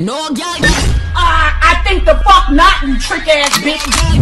No girl. Uh, ah, I think the fuck not, you trick ass bitch.